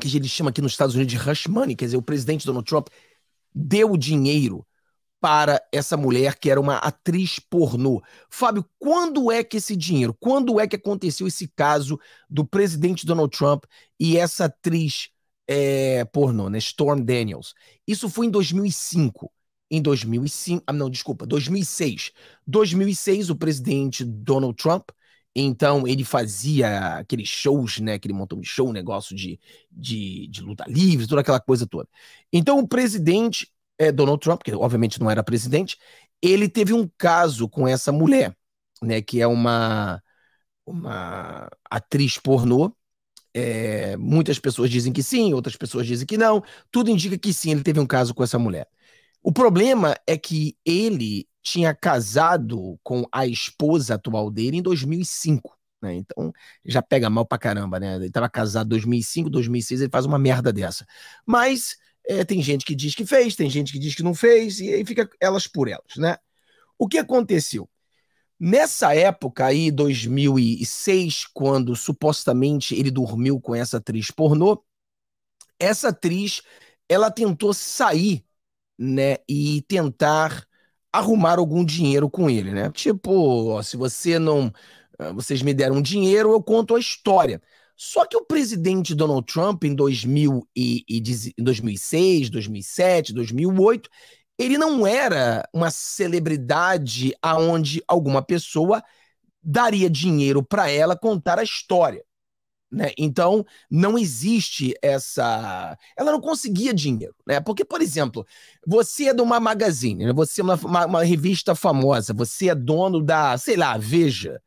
que ele chama aqui nos Estados Unidos de hush money, quer dizer, o presidente Donald Trump deu dinheiro para essa mulher que era uma atriz pornô. Fábio, quando é que esse dinheiro, quando é que aconteceu esse caso do presidente Donald Trump e essa atriz é, pornô, né, Storm Daniels? Isso foi em 2005. Em 2005, ah, não, desculpa, 2006. 2006, o presidente Donald Trump então ele fazia aqueles shows, né? Que ele montou um show, negócio de, de, de luta livre, toda aquela coisa toda. Então o presidente é, Donald Trump, que obviamente não era presidente, ele teve um caso com essa mulher, né? Que é uma, uma atriz pornô. É, muitas pessoas dizem que sim, outras pessoas dizem que não. Tudo indica que sim, ele teve um caso com essa mulher. O problema é que ele tinha casado com a esposa atual dele em 2005. Né? Então já pega mal pra caramba, né? Ele estava casado em 2005, 2006, ele faz uma merda dessa. Mas é, tem gente que diz que fez, tem gente que diz que não fez, e aí fica elas por elas, né? O que aconteceu? Nessa época aí, 2006, quando supostamente ele dormiu com essa atriz pornô, essa atriz, ela tentou sair, né, e tentar arrumar algum dinheiro com ele, né? Tipo, ó, se você não. Ah, vocês me deram dinheiro, eu conto a história. Só que o presidente Donald Trump, em 2000 e, e, 2006, 2007, 2008, ele não era uma celebridade aonde alguma pessoa daria dinheiro para ela contar a história. Né? Então, não existe essa. Ela não conseguia dinheiro. Né? Porque, por exemplo, você é de uma magazine, né? você é uma, uma, uma, revista famosa, você é dono da, sei lá, Veja.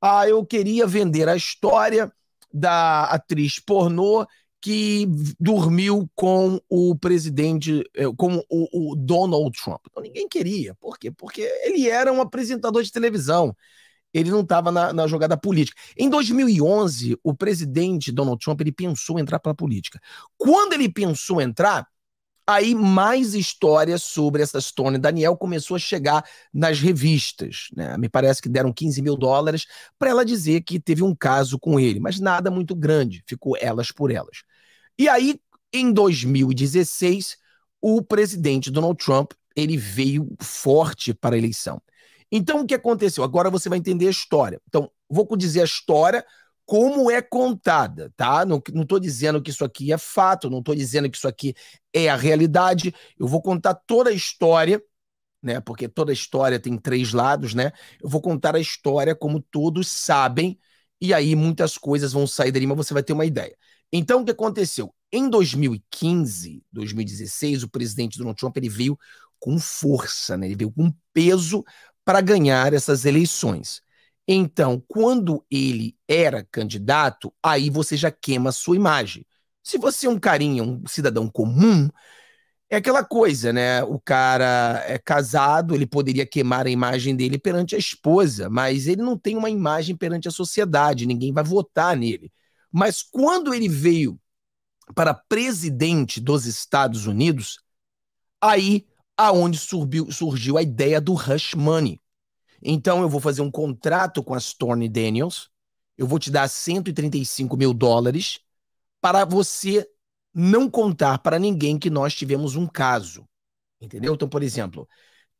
Ah, eu queria vender a história da atriz pornô que dormiu com o presidente, eh, com o, o Donald Trump. Então, ninguém queria. Por quê? Porque ele era um apresentador de televisão ele não estava na, na, jogada política. Em 2011, o presidente Donald Trump ele pensou entrar para a política. Quando ele pensou entrar, aí mais histórias sobre essa Stone Daniel começou a chegar nas revistas. Né? Me parece que deram 15 mil dólares para ela dizer que teve um caso com ele, mas nada muito grande, ficou elas por elas. E aí, em 2016, o presidente Donald Trump ele veio forte para a eleição. Então, o que aconteceu? Agora você vai entender a história. Então, vou dizer a história como é contada, tá? Não estou dizendo que isso aqui é fato, não estou dizendo que isso aqui é a realidade. Eu vou contar toda a história, né? Porque toda a história tem três lados, né? Eu vou contar a história como todos sabem, e aí muitas coisas vão sair dali, mas você vai ter uma ideia. Então, o que aconteceu? Em 2015, 2016, o presidente Donald Trump ele veio com força, né? Ele veio com peso para ganhar essas eleições. Então, quando ele era candidato, aí você já queima a sua imagem. Se você é um carinha, um cidadão comum, é aquela coisa, né? O cara é casado, ele poderia queimar a imagem dele perante a esposa, mas ele não tem uma imagem perante a sociedade, ninguém vai votar nele. Mas quando ele veio para presidente dos Estados Unidos, aí aonde surgiu, surgiu a ideia do Rush Money. Então eu vou fazer um contrato com a Stormy Daniels, eu vou te dar 135 mil dólares para você não contar para ninguém que nós tivemos um caso. Entendeu? Então, por exemplo,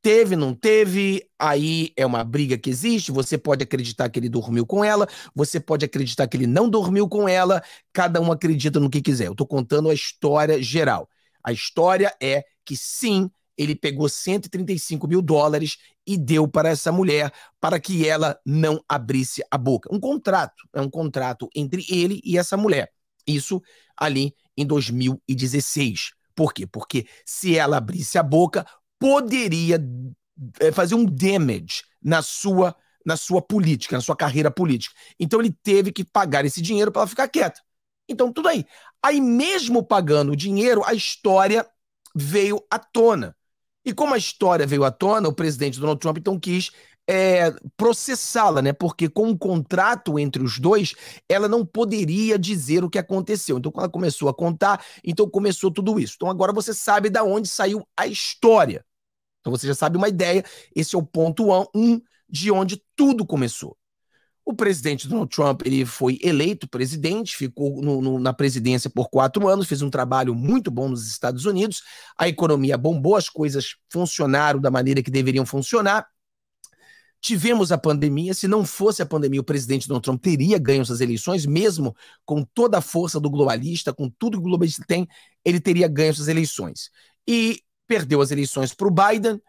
teve, não teve, aí é uma briga que existe, você pode acreditar que ele dormiu com ela, você pode acreditar que ele não dormiu com ela, cada um acredita no que quiser. Eu estou contando a história geral. A história é que sim, ele pegou 135 mil dólares e deu para essa mulher para que ela não abrisse a boca. Um contrato, é um contrato entre ele e essa mulher. Isso ali em 2016. Por quê? Porque se ela abrisse a boca, poderia eh, fazer um damage na sua na sua política, na sua carreira política. Então ele teve que pagar esse dinheiro para ela ficar quieta. Então tudo aí. Aí mesmo pagando o dinheiro, a história veio à tona. E como a história veio à tona, o presidente Donald Trump então quis é, processá-la, né? Porque com um contrato entre os dois, ela não poderia dizer o que aconteceu. Então, quando ela começou a contar, então começou tudo isso. Então, agora você sabe da onde saiu a história. Então, você já sabe uma ideia. Esse é o ponto um de onde tudo começou. O presidente Donald Trump ele foi eleito presidente, ficou no, no, na presidência por quatro anos, fez um trabalho muito bom nos Estados Unidos. A economia bombou, as coisas funcionaram da maneira que deveriam funcionar. Tivemos a pandemia. Se não fosse a pandemia, o presidente Donald Trump teria ganho essas eleições, mesmo com toda a força do globalista, com tudo que o globalista tem, ele teria ganho essas eleições. E perdeu as eleições para o Biden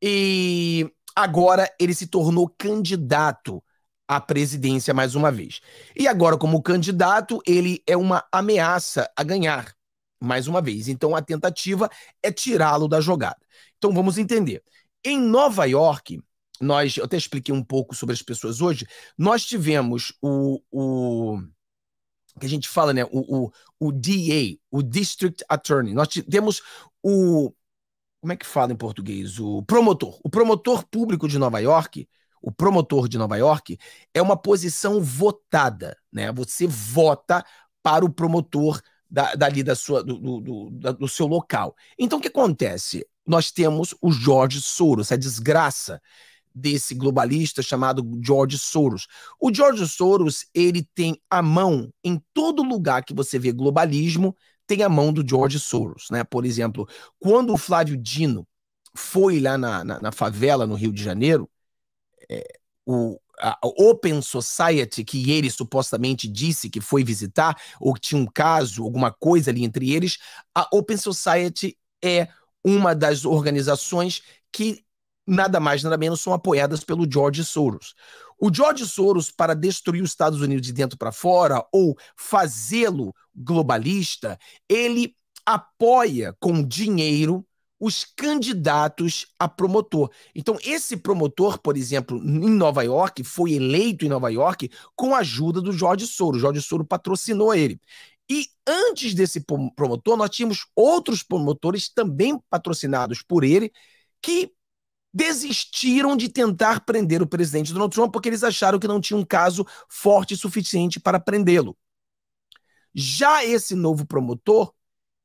e agora ele se tornou candidato a presidência mais uma vez. E agora, como candidato, ele é uma ameaça a ganhar mais uma vez. Então, a tentativa é tirá-lo da jogada. Então, vamos entender. Em Nova York, nós, eu até expliquei um pouco sobre as pessoas hoje, nós tivemos o, o que a gente fala, né, o, o, o DA, o District Attorney. Nós temos o, como é que fala em português? O promotor. O promotor público de Nova York, o promotor de Nova York, é uma posição votada, né? Você vota para o promotor da, dali da sua, do, do, do, do seu local. Então, o que acontece? Nós temos o George Soros, a desgraça desse globalista chamado George Soros. O George Soros, ele tem a mão em todo lugar que você vê globalismo, tem a mão do George Soros, né? Por exemplo, quando o Flávio Dino foi lá na, na, na favela no Rio de Janeiro, é, o, a Open Society, que ele supostamente disse que foi visitar, ou que tinha um caso, alguma coisa ali entre eles, a Open Society é uma das organizações que nada mais, nada menos são apoiadas pelo George Soros. O George Soros, para destruir os Estados Unidos de dentro para fora, ou fazê-lo globalista, ele apoia com dinheiro os candidatos a promotor. Então, esse promotor, por exemplo, em Nova York, foi eleito em Nova York com a ajuda do Jorge Soro. O Jorge Soro patrocinou ele. E antes desse promotor, nós tínhamos outros promotores também patrocinados por ele que desistiram de tentar prender o presidente Donald Trump porque eles acharam que não tinha um caso forte o suficiente para prendê-lo. Já esse novo promotor,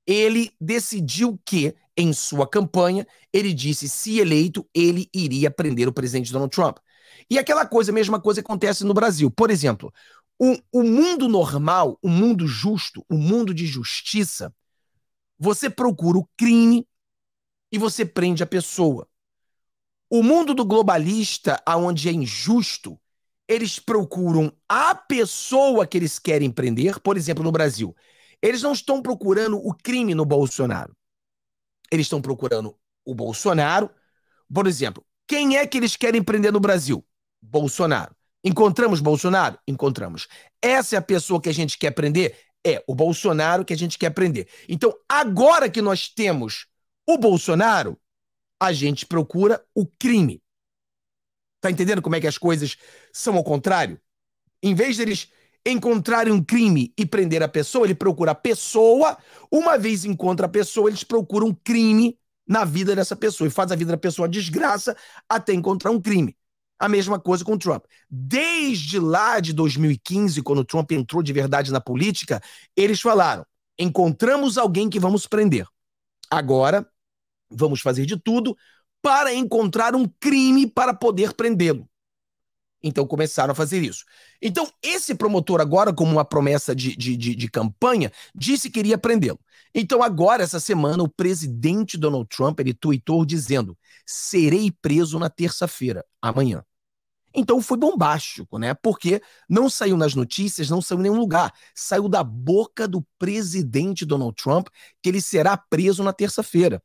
ele decidiu que em sua campanha, ele disse se eleito, ele iria prender o presidente Donald Trump. E aquela coisa, a mesma coisa acontece no Brasil. Por exemplo, o, o mundo normal, o mundo justo, o mundo de justiça, você procura o crime e você prende a pessoa. O mundo do globalista, aonde é injusto, eles procuram a pessoa que eles querem prender, por exemplo, no Brasil. Eles não estão procurando o crime no Bolsonaro. Eles estão procurando o Bolsonaro. Por exemplo, quem é que eles querem prender no Brasil? Bolsonaro. Encontramos Bolsonaro? Encontramos. Essa é a pessoa que a gente quer prender? É o Bolsonaro que a gente quer prender. Então, agora que nós temos o Bolsonaro, a gente procura o crime. Tá entendendo como é que as coisas são ao contrário? Em vez deles encontrarem um crime e prender a pessoa, ele procura a pessoa. Uma vez encontra a pessoa, eles procuram um crime na vida dessa pessoa e faz a vida da pessoa desgraça até encontrar um crime. A mesma coisa com o Trump. Desde lá de 2015, quando o Trump entrou de verdade na política, eles falaram: encontramos alguém que vamos prender. Agora, vamos fazer de tudo para encontrar um crime para poder prendê-lo. Então começaram a fazer isso. Então, esse promotor, agora, como uma promessa de, de, de, de campanha, disse que iria prendê-lo. Então, agora, essa semana, o presidente Donald Trump ele tweetou dizendo: serei preso na terça-feira, amanhã. Então foi bombástico, né? Porque não saiu nas notícias, não saiu em nenhum lugar. Saiu da boca do presidente Donald Trump que ele será preso na terça-feira.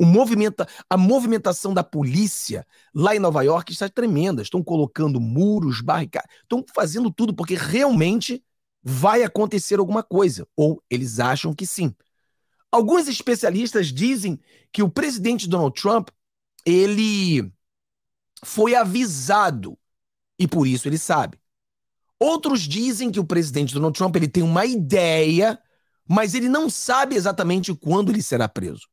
O a movimentação da polícia lá em Nova York está tremenda. Estão colocando muros, barricadas, estão fazendo tudo porque realmente vai acontecer alguma coisa, ou eles acham que sim. Alguns especialistas dizem que o presidente Donald Trump ele foi avisado e por isso ele sabe. Outros dizem que o presidente Donald Trump ele tem uma ideia, mas ele não sabe exatamente quando ele será preso.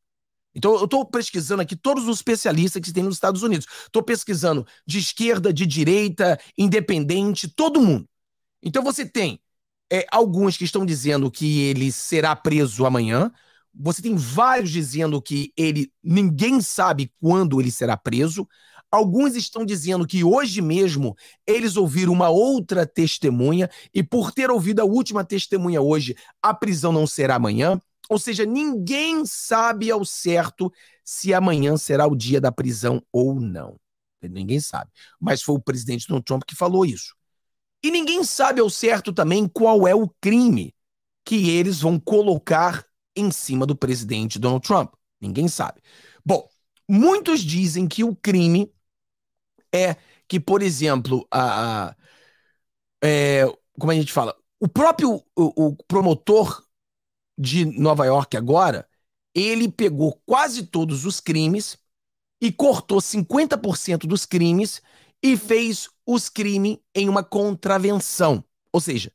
Então, eu estou pesquisando aqui todos os especialistas que tem nos Estados Unidos. Estou pesquisando de esquerda, de direita, independente, todo mundo. Então, você tem é, alguns que estão dizendo que ele será preso amanhã. Você tem vários dizendo que ele ninguém sabe quando ele será preso. Alguns estão dizendo que hoje mesmo eles ouviram uma outra testemunha e por ter ouvido a última testemunha hoje, a prisão não será amanhã. Ou seja, ninguém sabe ao certo se amanhã será o dia da prisão ou não. Ninguém sabe. Mas foi o presidente Donald Trump que falou isso. E ninguém sabe ao certo também qual é o crime que eles vão colocar em cima do presidente Donald Trump. Ninguém sabe. Bom, muitos dizem que o crime é que, por exemplo, a, a é, como a gente fala, o próprio o, o promotor de Nova York agora, ele pegou quase todos os crimes e cortou 50% dos crimes e fez os crimes em uma contravenção. Ou seja,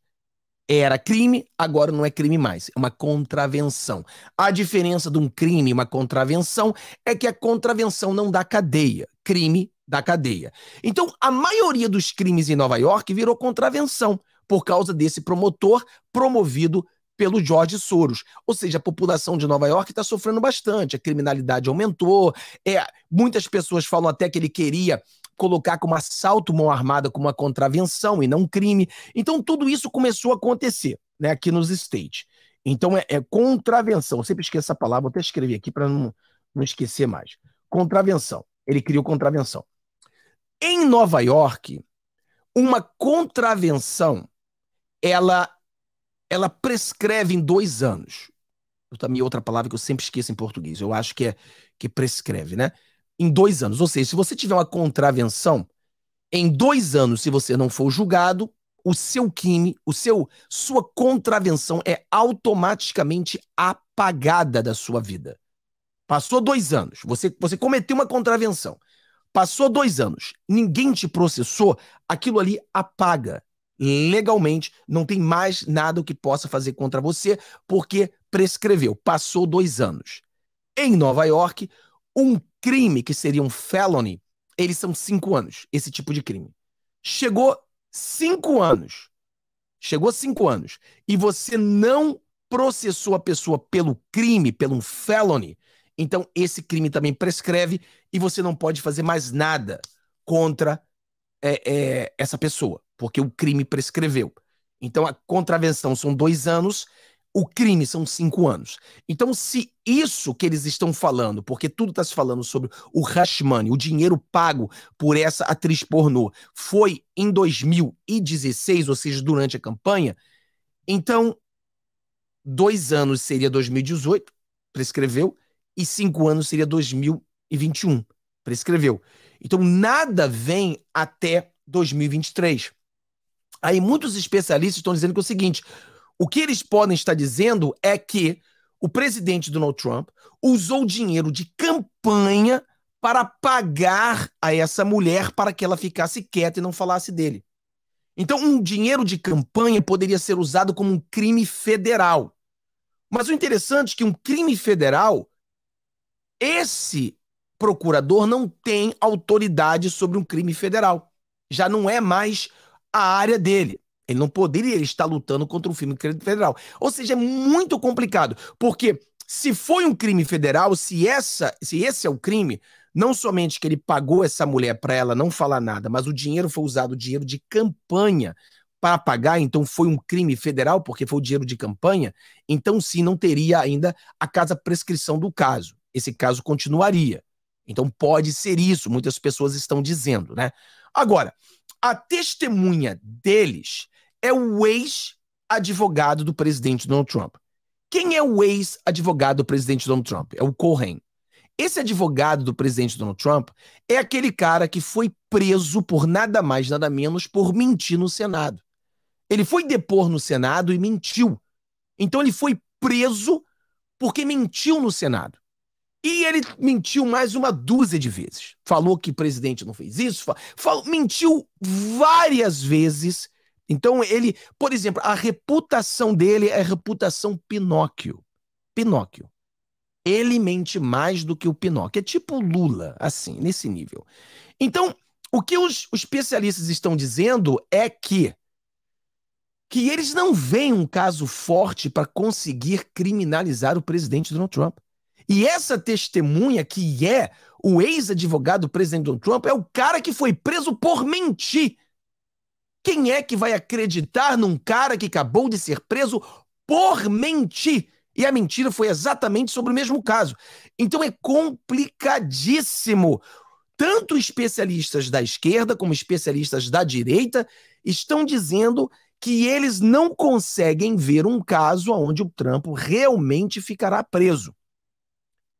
era crime, agora não é crime mais, é uma contravenção. A diferença de um crime e uma contravenção é que a contravenção não dá cadeia, crime dá cadeia. Então, a maioria dos crimes em Nova York virou contravenção por causa desse promotor promovido pelo George Soros. Ou seja, a população de Nova York está sofrendo bastante, a criminalidade aumentou, é, muitas pessoas falam até que ele queria colocar como assalto mão armada como uma contravenção e não crime. Então, tudo isso começou a acontecer né, aqui nos States. Então, é, é contravenção. Eu sempre esqueço essa palavra, vou até escrever aqui para não, não esquecer mais. Contravenção. Ele criou contravenção. Em Nova York, uma contravenção ela ela prescreve em dois anos. Também outra palavra que eu sempre esqueço em português. Eu acho que é que prescreve, né? Em dois anos. Ou seja, se você tiver uma contravenção, em dois anos, se você não for julgado, o seu crime, o seu, sua contravenção é automaticamente apagada da sua vida. Passou dois anos, você, você cometeu uma contravenção. Passou dois anos, ninguém te processou, aquilo ali apaga legalmente, não tem mais nada que possa fazer contra você, porque prescreveu, passou dois anos. Em Nova York, um crime que seria um felony, eles são cinco anos, esse tipo de crime. Chegou cinco anos, chegou cinco anos, e você não processou a pessoa pelo crime, pelo um felony, então esse crime também prescreve e você não pode fazer mais nada contra é, é, essa pessoa porque o crime prescreveu. Então a contravenção são dois anos, o crime são cinco anos. Então, se isso que eles estão falando, porque tudo está se falando sobre o hush money, o dinheiro pago por essa atriz pornô, foi em 2016, ou seja, durante a campanha, então dois anos seria 2018, prescreveu, e cinco anos seria 2021, prescreveu. Então nada vem até 2023. Aí muitos especialistas estão dizendo que é o seguinte: o que eles podem estar dizendo é que o presidente Donald Trump usou dinheiro de campanha para pagar a essa mulher para que ela ficasse quieta e não falasse dele. Então, um dinheiro de campanha poderia ser usado como um crime federal. Mas o interessante é que um crime federal, esse procurador não tem autoridade sobre um crime federal. Já não é mais a área dele. Ele não poderia estar lutando contra um crime federal. Ou seja, é muito complicado, porque se foi um crime federal, se essa, se esse é o crime, não somente que ele pagou essa mulher para ela não falar nada, mas o dinheiro foi usado, dinheiro de campanha para pagar, então foi um crime federal porque foi o dinheiro de campanha, então sim não teria ainda a casa prescrição do caso. Esse caso continuaria. Então pode ser isso, muitas pessoas estão dizendo, né? Agora, a testemunha deles é o ex-advogado do presidente Donald Trump. Quem é o ex-advogado do presidente Donald Trump? É o Cohen. Esse advogado do presidente Donald Trump é aquele cara que foi preso por nada mais, nada menos por mentir no Senado. Ele foi depor no Senado e mentiu. Então ele foi preso porque mentiu no Senado. E ele mentiu mais uma dúzia de vezes. Falou que o presidente não fez isso, falou, mentiu várias vezes. Então ele, por exemplo, a reputação dele é a reputação Pinóquio. Pinóquio. Ele mente mais do que o Pinóquio. É tipo Lula, assim, nesse nível. Então, o que os, os especialistas estão dizendo é que que eles não veem um caso forte para conseguir criminalizar o presidente Donald Trump. E essa testemunha, que é O ex-advogado do presidente Donald Trump é o cara que foi preso por mentir. Quem é que vai acreditar num cara que acabou de ser preso por mentir? E a mentira foi exatamente sobre o mesmo caso. Então é complicadíssimo. Tanto especialistas da esquerda como especialistas da direita estão dizendo que eles não conseguem ver um caso onde o Trump realmente ficará preso.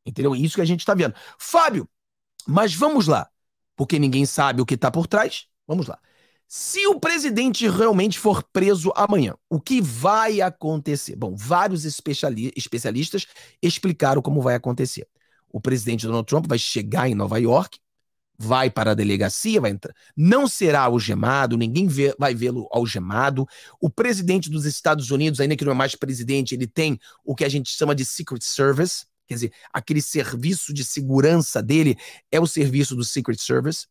Entendeu? Isso que a gente está vendo. Fábio, mas vamos lá, porque ninguém sabe o que está por trás. Vamos lá. Se o presidente realmente for preso amanhã, o que vai acontecer? Bom, vários especialistas explicaram como vai acontecer. O presidente Donald Trump vai chegar em Nova York, vai para a delegacia, vai entrar. Não será algemado, ninguém vê, vai vê-lo algemado. O presidente dos Estados Unidos, ainda que não é mais presidente, ele tem o que a gente chama de Secret Service, quer dizer, aquele serviço de segurança dele é o serviço do Secret Service.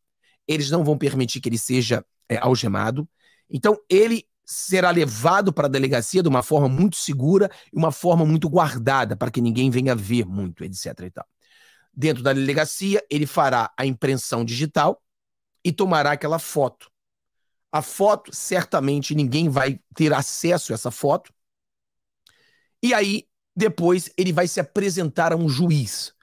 Eles não vão permitir que ele seja é, algemado. Então, ele será levado para a delegacia de uma forma muito segura e uma forma muito guardada, para que ninguém venha ver muito, etc. E tal. Dentro da delegacia, ele fará a impressão digital e tomará aquela foto. A foto, certamente, ninguém vai ter acesso a essa foto. E aí, depois, ele vai se apresentar a um juiz.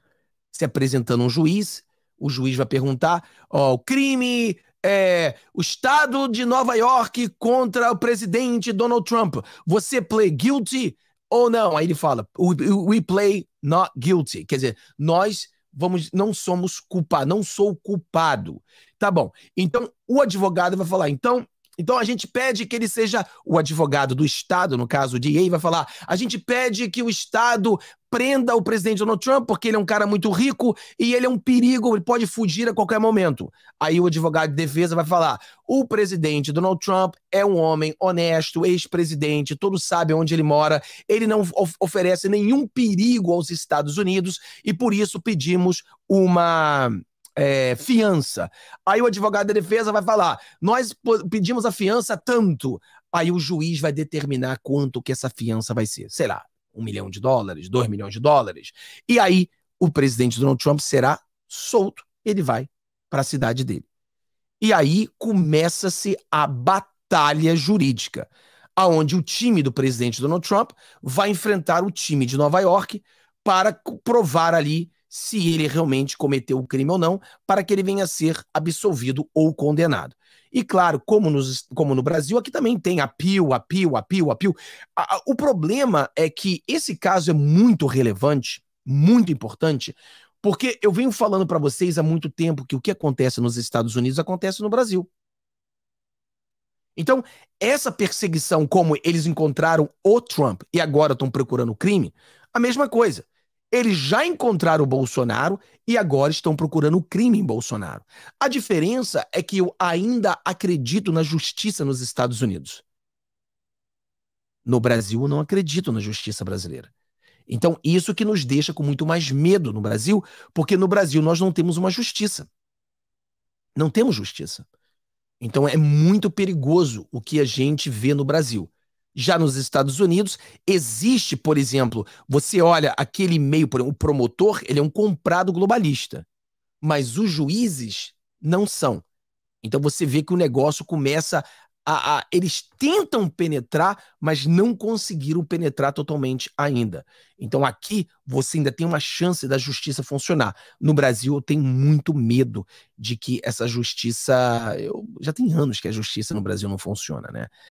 Se apresentando a um juiz, o juiz vai perguntar: ó, o crime é, o estado de Nova York contra o presidente Donald Trump. Você play guilty ou não? Aí ele fala, we play not guilty. Quer dizer, nós vamos, não somos culpados, não sou culpado. Tá bom. Então, o advogado vai falar, então, então a gente pede que ele seja o advogado do Estado, no caso de EA, vai falar: a gente pede que o Estado prenda o presidente Donald Trump, porque ele é um cara muito rico e ele é um perigo, ele pode fugir a qualquer momento. Aí o advogado de defesa vai falar: o presidente Donald Trump é um homem honesto, ex-presidente, todos sabem onde ele mora, ele não of oferece nenhum perigo aos Estados Unidos e por isso pedimos uma é, fiança. Aí o advogado da defesa vai falar: nós pedimos a fiança tanto. Aí o juiz vai determinar quanto que essa fiança vai ser. Sei lá, um milhão de dólares, dois milhões de dólares. E aí o presidente Donald Trump será solto. Ele vai para a cidade dele. E aí começa-se a batalha jurídica, aonde o time do presidente Donald Trump vai enfrentar o time de Nova York para provar ali se ele realmente cometeu o crime ou não, para que ele venha a ser absolvido ou condenado. E claro, como, nos, como no Brasil, aqui também tem apio, apio, apio, apio. O problema é que esse caso é muito relevante, muito importante, porque eu venho falando para vocês há muito tempo que o que acontece nos Estados Unidos acontece no Brasil. Então, essa perseguição, como eles encontraram o Trump e agora estão procurando o crime, a mesma coisa. Eles já encontraram o Bolsonaro e agora estão procurando o crime em Bolsonaro. A diferença é que eu ainda acredito na justiça nos Estados Unidos. No Brasil, eu não acredito na justiça brasileira. Então, isso que nos deixa com muito mais medo no Brasil, porque no Brasil nós não temos uma justiça. Não temos justiça. Então, é muito perigoso o que a gente vê no Brasil. Já nos Estados Unidos, existe, por exemplo, você olha aquele meio, o promotor, ele é um comprado globalista, mas os juízes não são. Então você vê que o negócio começa a, a, eles tentam penetrar, mas não conseguiram penetrar totalmente ainda. Então aqui você ainda tem uma chance da justiça funcionar. No Brasil eu tenho muito medo de que essa justiça, eu já tem anos que a justiça no Brasil não funciona, né?